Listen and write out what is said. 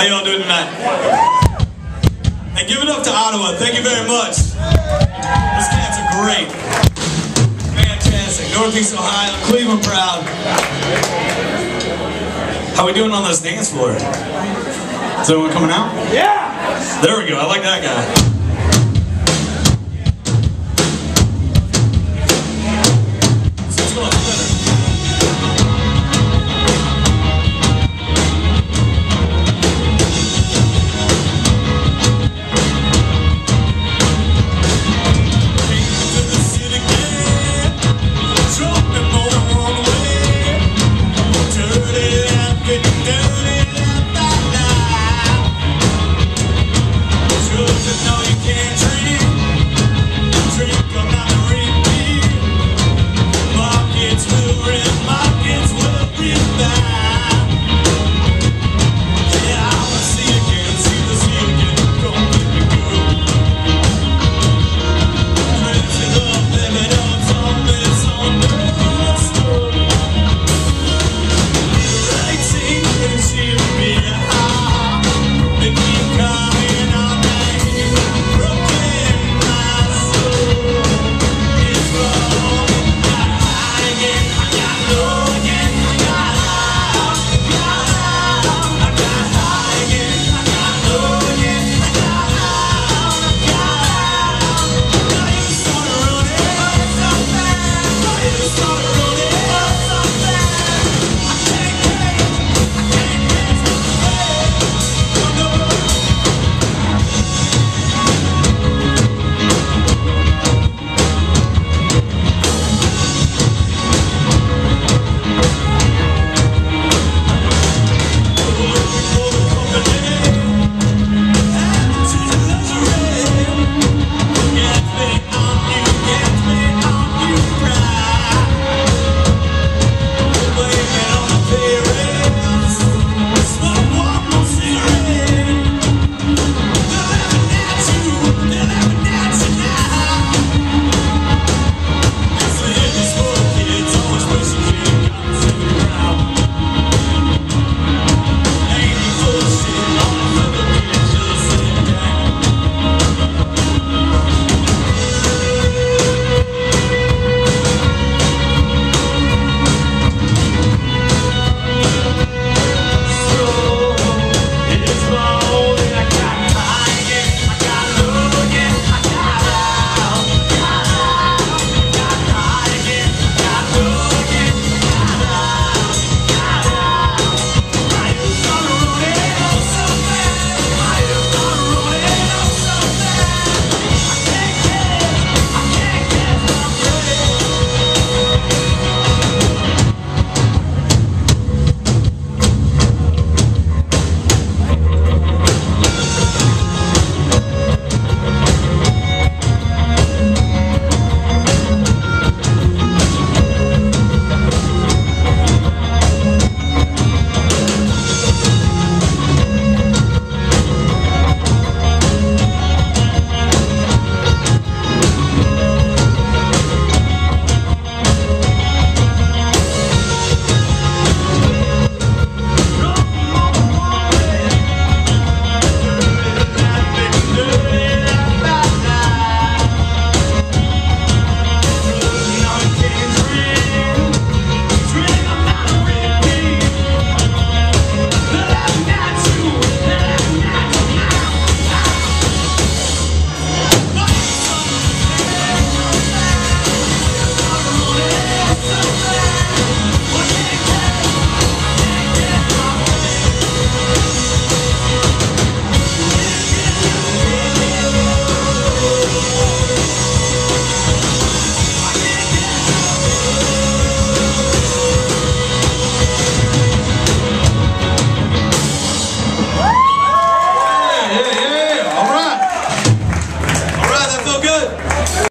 How y'all doing tonight? And give it up to Ottawa. Thank you very much. Those cats are great. Fantastic. Northeast Ohio, Cleveland proud. How we doing on this dance floor? Is everyone coming out? Yeah! There we go. I like that guy.